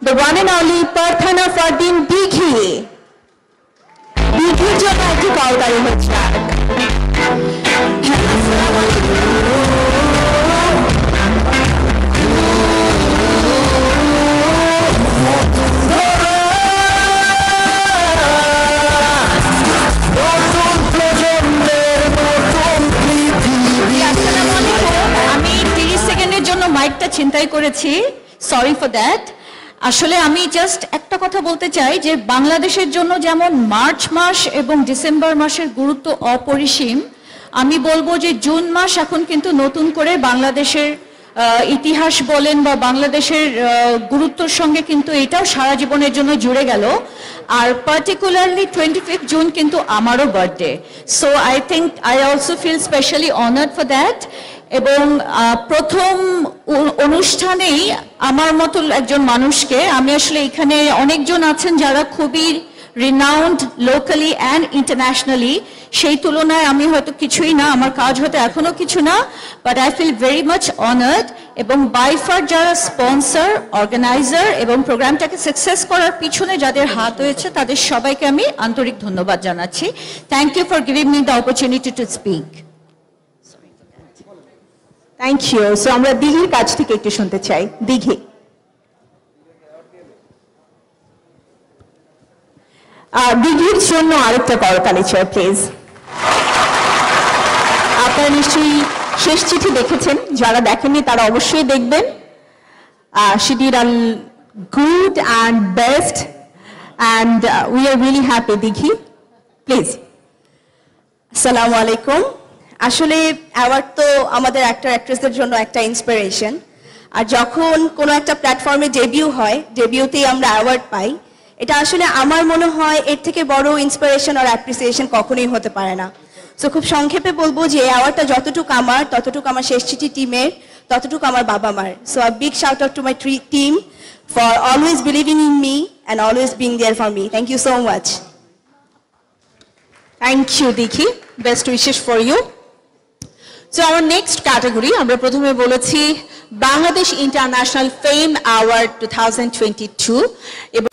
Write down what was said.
the one and only Parthana Fardin Dighi. দিঘির জন্য একটি করতালি হচ্ছে। আমি তিরিশ সেকেন্ডের জন্য মাইকটা ছিনতাই করেছি। সরি ফর দ্যাট আসলে আমি জাস্ট একটা কথা বলতে চাই যে বাংলাদেশের জন্য যেমন মার্চ মাস এবং ডিসেম্বর মাসের গুরুত্ব অপরিসীম, আমি বলব যে জুন মাস এখন কিন্তু নতুন করে বাংলাদেশের ইতিহাস বলেন বা বাংলাদেশের গুরুত্বর সঙ্গে কিন্তু এটাও সারা জীবনের জন্য জুড়ে গেল। আর পার্টিকুলারলি টোয়েন্টি ফিফথ জুন কিন্তু আমারও birthday so I think I also feel specially honoured for that এবং প্রথম অনুষ্ঠানেই আমার মতো একজন মানুষকে আমি আসলে এখানে অনেকজন আছেন যারা খুবই রিনাউন্ড লোকালি অ্যান্ড ইন্টারন্যাশনালি সেই তুলনায় আমি হয়তো কিছুই না, আমার কাজ হয়তো এখনও কিছু না but I feel very much honoured এবং বাইফার যারা স্পন্সর অর্গানাইজার এবং প্রোগ্রামটাকে সাকসেস করার পিছনে যাদের হাত হয়েছে তাদের সবাইকে আমি আন্তরিক ধন্যবাদ জানাচ্ছি। Thank you for giving me the opportunity to speak thank you so আমরা দিঘির কাছ থেকে একটু শুনতে চাই। দিঘি। দিঘির জন্য আরেকটা করতালি চাই প্লিজ আপনারা নিশ্চয়ই শেষ চিঠি দেখেছেন। যারা দেখেননি তারা অবশ্যই দেখবেন। she did a good and best and uh, we are really happy Dighi. Please. আসসালামু আলাইকুম। আসলে অ্যাওয়ার্ড তো আমাদের অ্যাক্টর অ্যাক্ট্রেসদের জন্য একটা ইন্সপিরেশন আর যখন কোনো একটা প্ল্যাটফর্মে ডেবিউ হয় ডেবিউতেই আমরা অ্যাওয়ার্ড পাই, এটা আসলে আমার মনে হয় এর থেকে বড় ইন্সপিরেশন আর অ্যাপ্রিসিয়েশন কখনোই হতে পারে না। সো খুব সংক্ষেপে বলব যে অ্যাওয়ার্ডটা যতটুকু আমার, ততটুকু আমার শেষ চিঠি টিমের ততটুকু আমার বাবা মার। So a big shout out to my team for always believing in me and always being there for me thank you so much thank you Dighi best wishes for you so আমার next category আমরা প্রথমে বলেছি Bangladesh international fame award to এবং